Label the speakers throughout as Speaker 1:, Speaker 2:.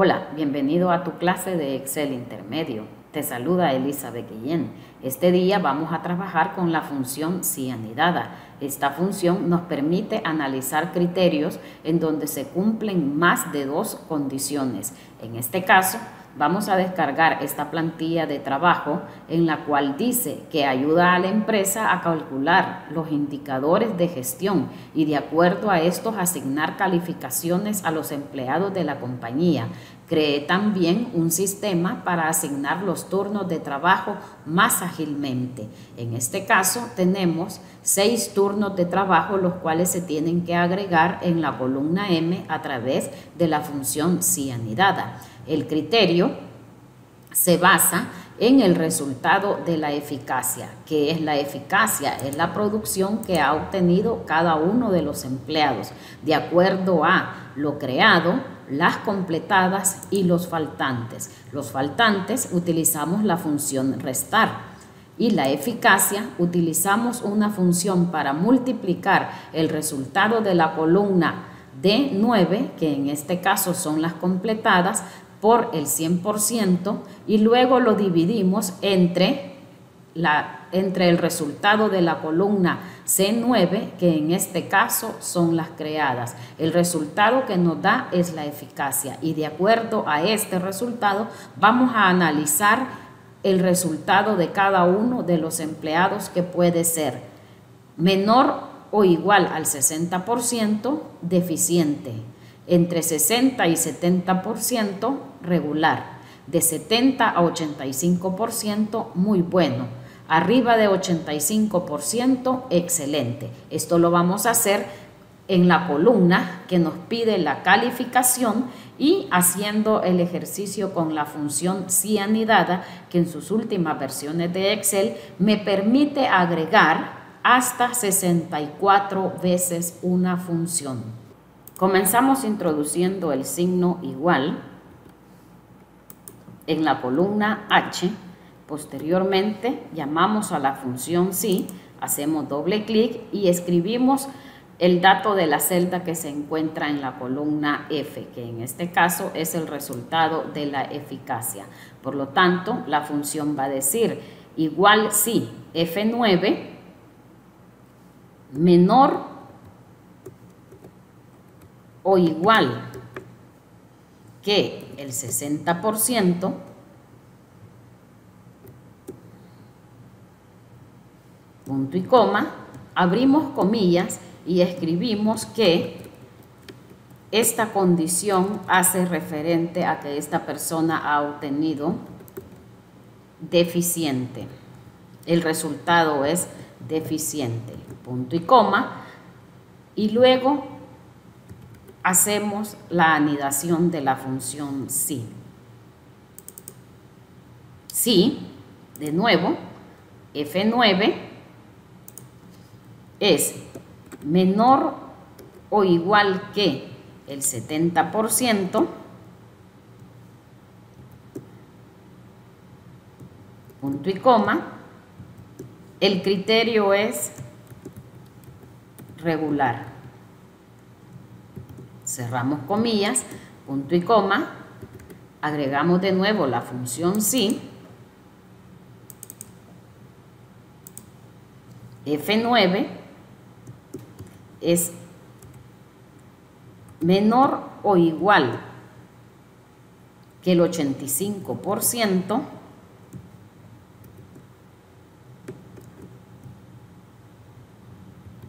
Speaker 1: Hola, bienvenido a tu clase de Excel intermedio. Te saluda Elizabeth Guillén. Este día vamos a trabajar con la función cianidada. Esta función nos permite analizar criterios en donde se cumplen más de dos condiciones. En este caso, vamos a descargar esta plantilla de trabajo en la cual dice que ayuda a la empresa a calcular los indicadores de gestión y de acuerdo a estos asignar calificaciones a los empleados de la compañía. Cree también un sistema para asignar los turnos de trabajo más ágilmente. En este caso tenemos seis turnos de trabajo los cuales se tienen que agregar en la columna M a través de la función cianidada. El criterio se basa en el resultado de la eficacia. ¿Qué es la eficacia? Es la producción que ha obtenido cada uno de los empleados de acuerdo a lo creado, las completadas y los faltantes. Los faltantes utilizamos la función restar y la eficacia utilizamos una función para multiplicar el resultado de la columna D9, que en este caso son las completadas, por el 100% y luego lo dividimos entre, la, entre el resultado de la columna C9, que en este caso son las creadas. El resultado que nos da es la eficacia y de acuerdo a este resultado vamos a analizar el resultado de cada uno de los empleados que puede ser menor o igual al 60% deficiente entre 60 y 70% regular, de 70 a 85% muy bueno, arriba de 85% excelente. Esto lo vamos a hacer en la columna que nos pide la calificación y haciendo el ejercicio con la función cianidada que en sus últimas versiones de Excel me permite agregar hasta 64 veces una función. Comenzamos introduciendo el signo igual en la columna H. Posteriormente llamamos a la función sí, hacemos doble clic y escribimos el dato de la celda que se encuentra en la columna F, que en este caso es el resultado de la eficacia. Por lo tanto, la función va a decir igual si F9 menor o igual que el 60%, punto y coma, abrimos comillas y escribimos que esta condición hace referente a que esta persona ha obtenido deficiente. El resultado es deficiente, punto y coma. Y luego hacemos la anidación de la función si. Si, de nuevo, F9 es menor o igual que el 70%, punto y coma, el criterio es regular cerramos comillas, punto y coma, agregamos de nuevo la función si, F9 es menor o igual que el 85%,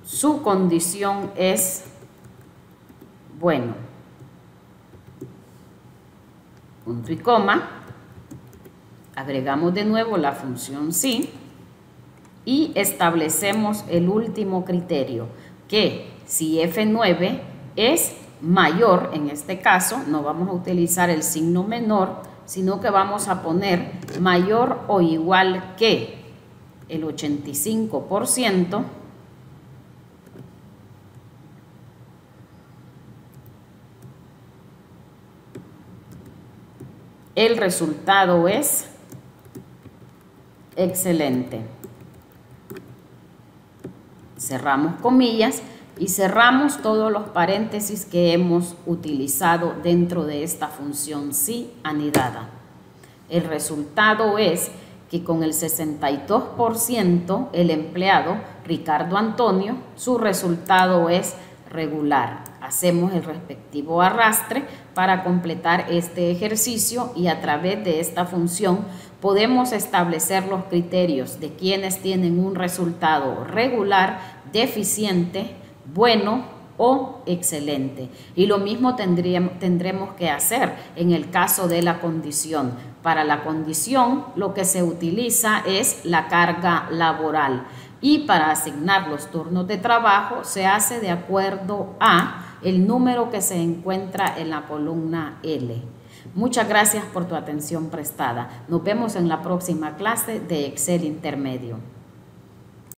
Speaker 1: su condición es bueno, punto y coma, agregamos de nuevo la función sí y establecemos el último criterio, que si F9 es mayor, en este caso no vamos a utilizar el signo menor, sino que vamos a poner mayor o igual que el 85%, El resultado es excelente. Cerramos comillas y cerramos todos los paréntesis que hemos utilizado dentro de esta función si anidada. El resultado es que con el 62% el empleado Ricardo Antonio, su resultado es regular. Hacemos el respectivo arrastre para completar este ejercicio y a través de esta función podemos establecer los criterios de quienes tienen un resultado regular, deficiente, bueno o excelente. Y lo mismo tendremos que hacer en el caso de la condición. Para la condición lo que se utiliza es la carga laboral y para asignar los turnos de trabajo se hace de acuerdo a el número que se encuentra en la columna L. Muchas gracias por tu atención prestada. Nos vemos en la próxima clase de Excel Intermedio.